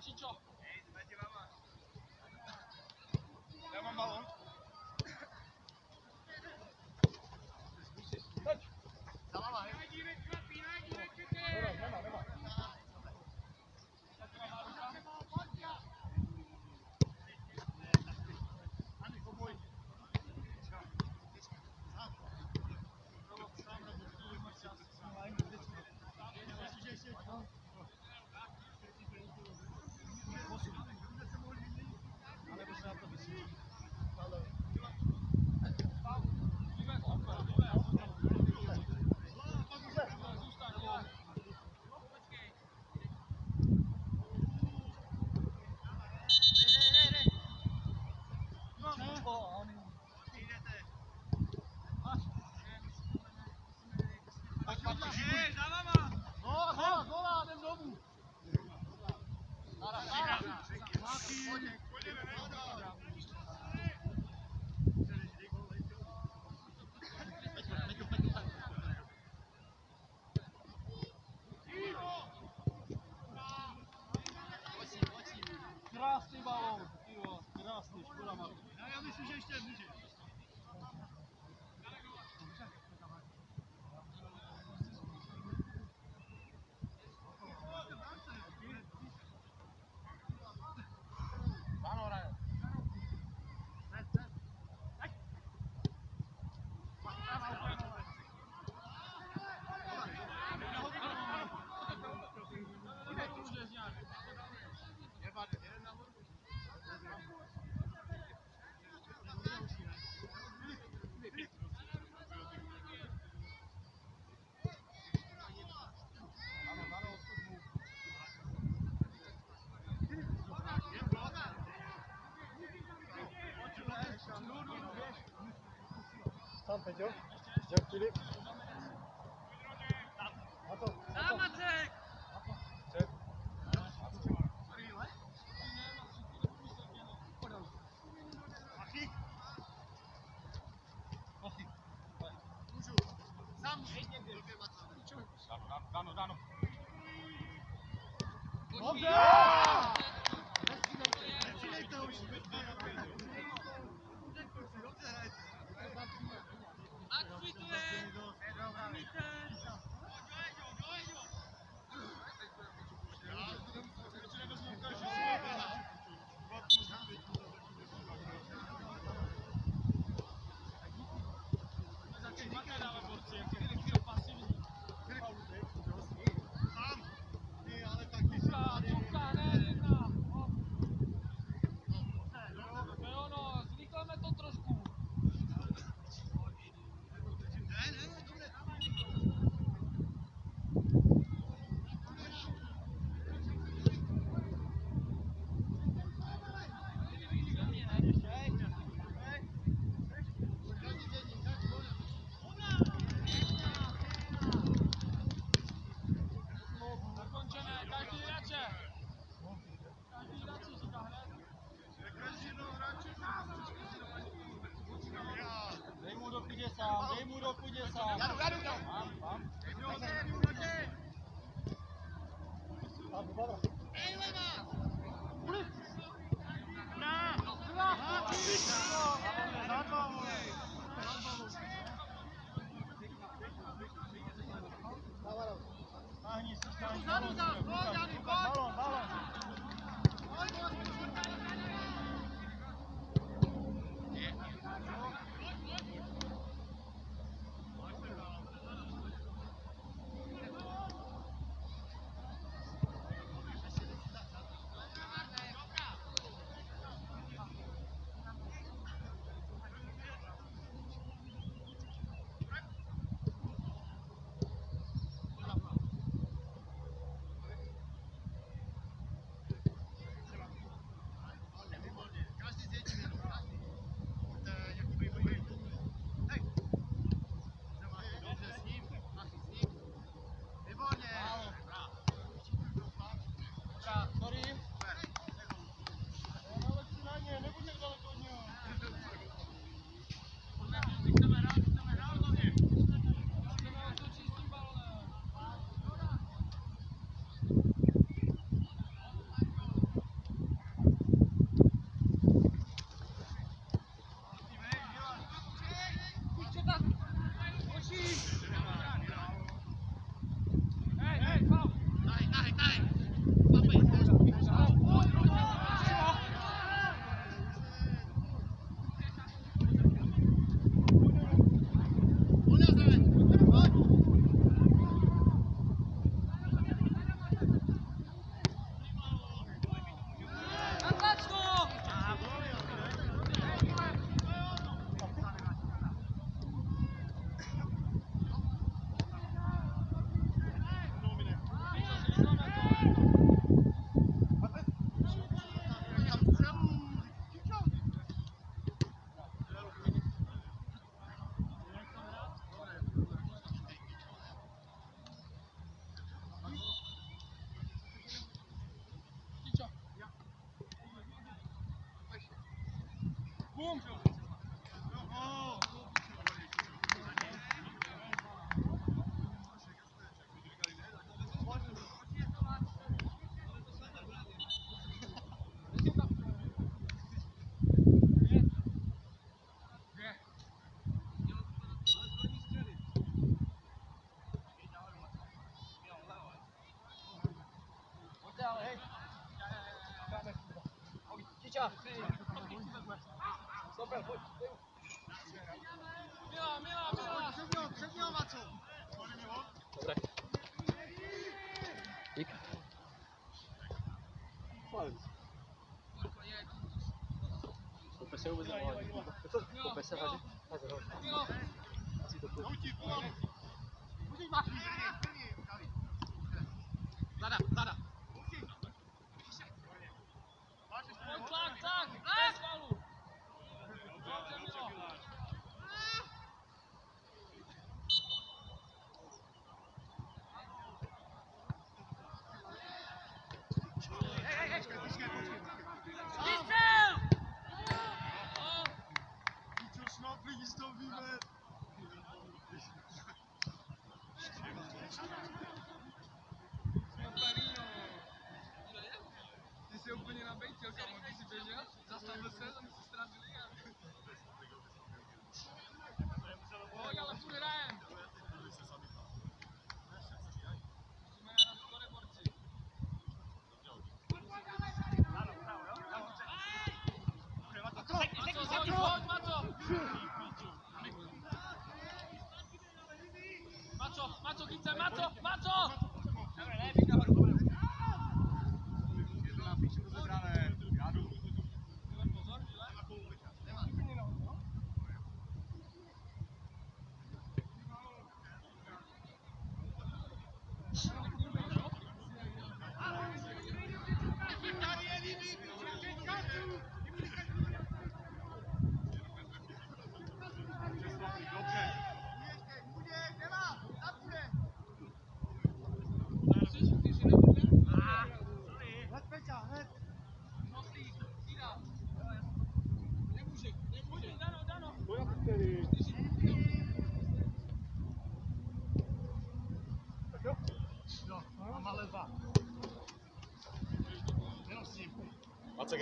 Ciccio. Hey, seid ihr mal. Sag mal, warum? Peťo? Peťo, Filip? Na to, na to. Macek! Dáno, dáno. Dobře! song. Míša! Stopel, pojď! Milá, milá, milá! Před něho, před něho, Maco! Dobré. Dík. Fajn. Kope se vůbec nevolí. Kope se hází. Hází ho. Asi to půjde. Zada, zada. Clock, clock, clock.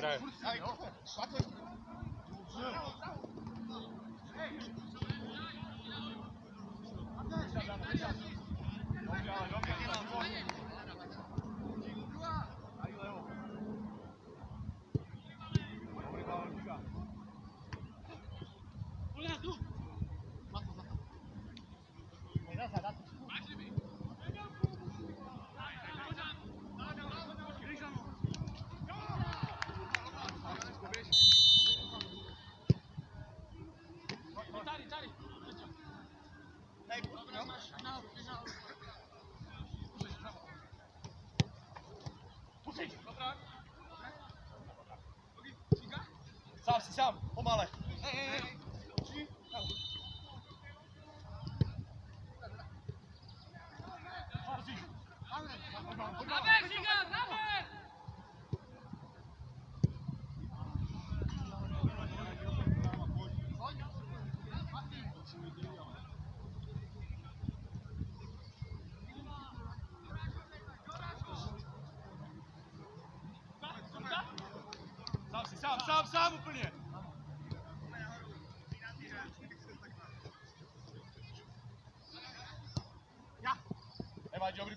Right. Xong, 嘞。哎哎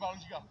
双击啊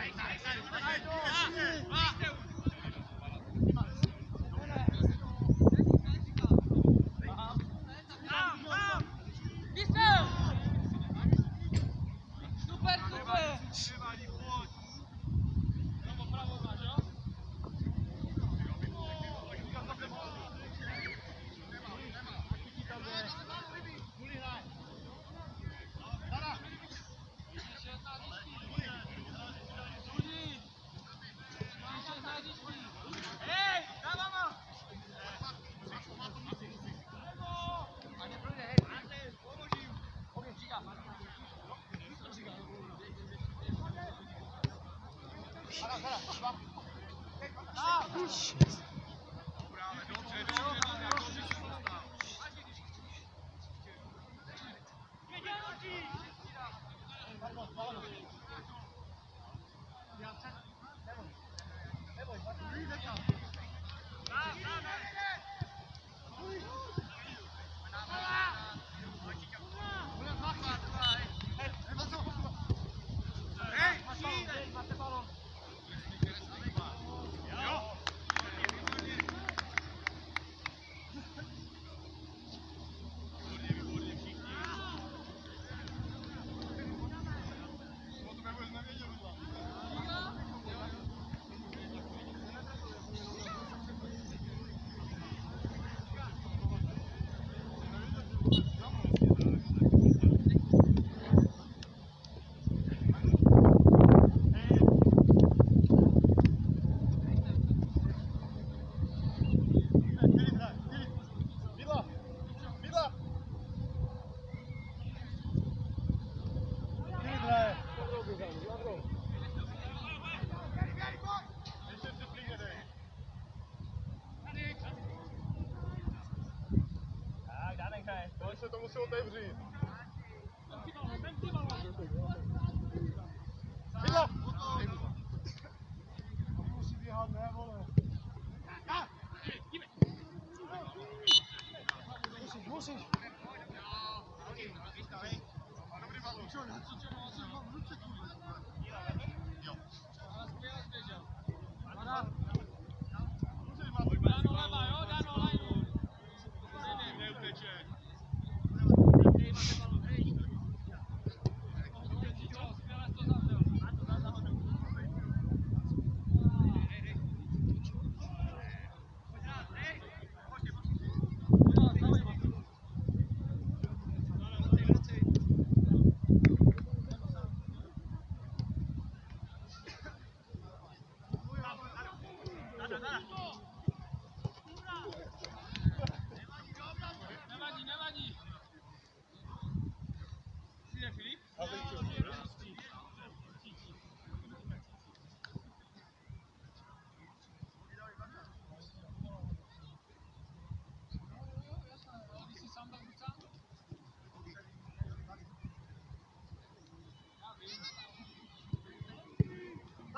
Vai, vai, vai, vai. Šest. Ah! Vamos in.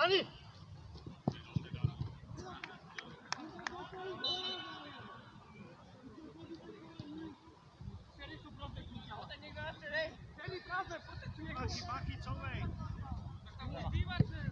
Allez. Naprawdę, po co tu jego hibaki, co lej? Nie piwa, czy...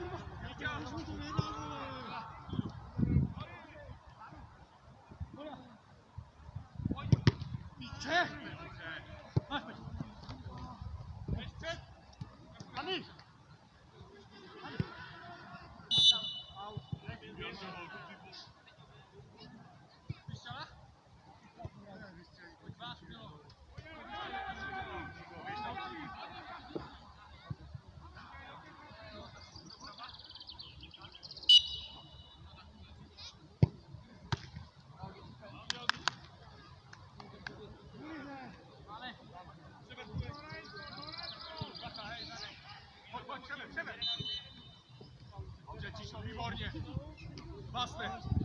Basta.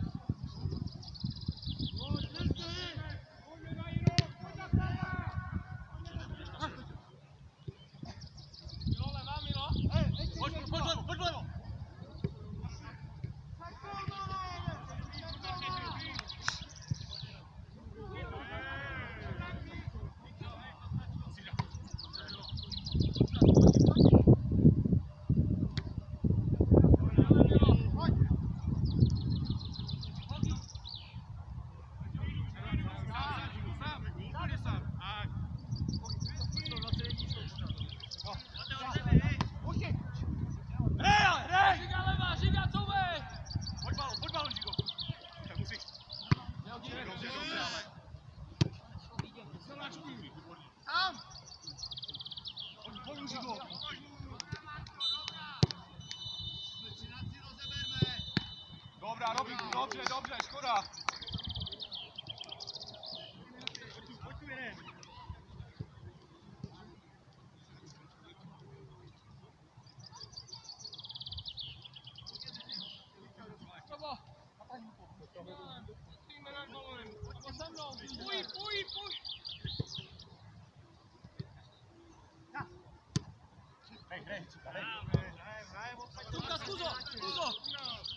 Bravo, bravo, bravo.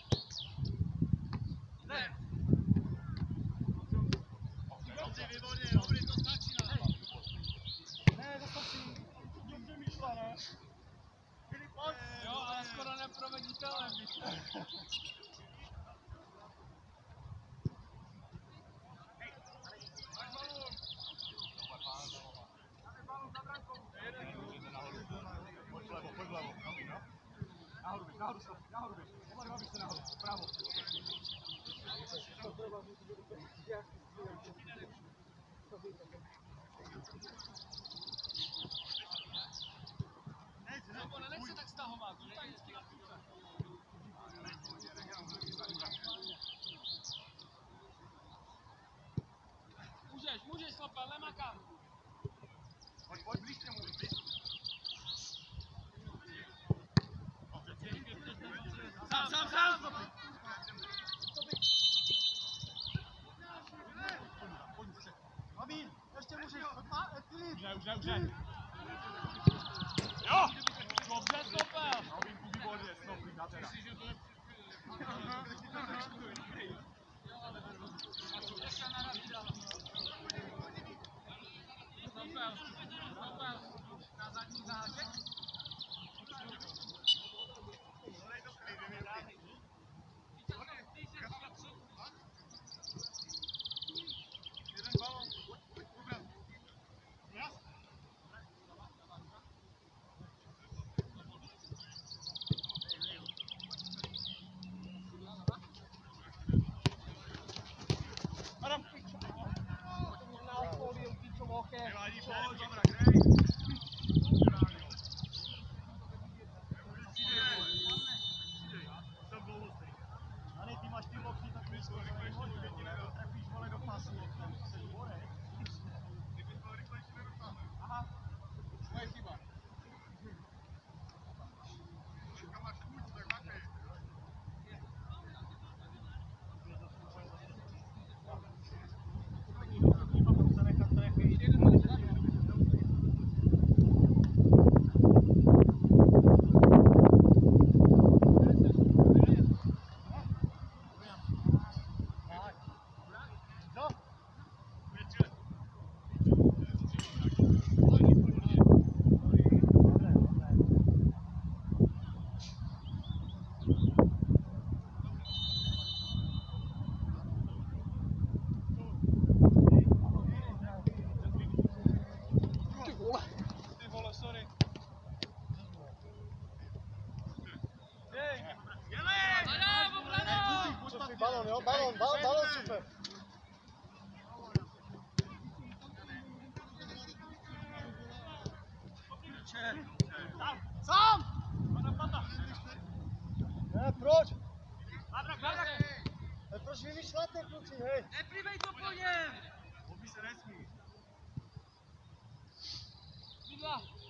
balon, bal, balon super. Sám! Ne, proč? Babrak, babrak! Ne, proč vymýšláte, kluci, hej? Neprivej to po něm! Obi se nesmí. Vidla!